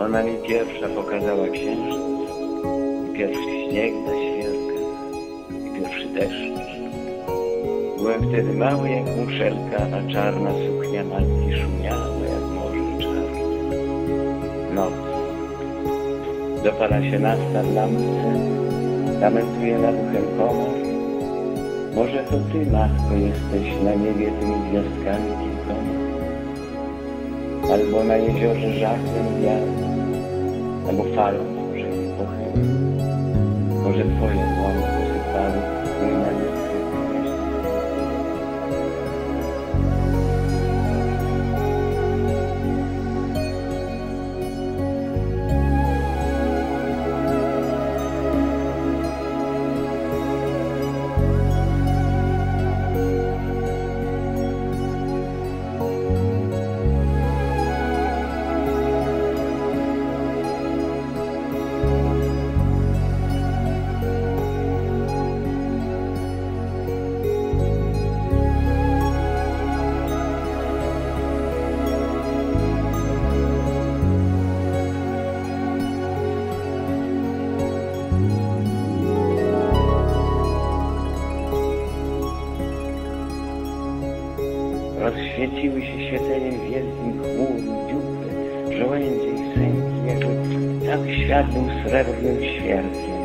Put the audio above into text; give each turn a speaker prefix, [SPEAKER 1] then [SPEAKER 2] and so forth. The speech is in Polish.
[SPEAKER 1] Ona mi pierwsza pokazała księżyc, i pierwszy śnieg na świerkach, i pierwszy deszcz. Byłem wtedy mały jak muszelka, a czarna suknia matki szumiała jak morze czarne. Noc. Dopala się nasta w lampce, lamentuje nad uchem komar. Może to ty, matko, jesteś na niebie tymi gwiazdkami kilkoma. Albo na jeziorze żachem wiatr, albo falą może nie pochyli. Może twoje Rozświeciły się świeceniem wielkim chmur, dziupy, żołędzie i sęki, jakby cały świat był srebrnym świerkiem.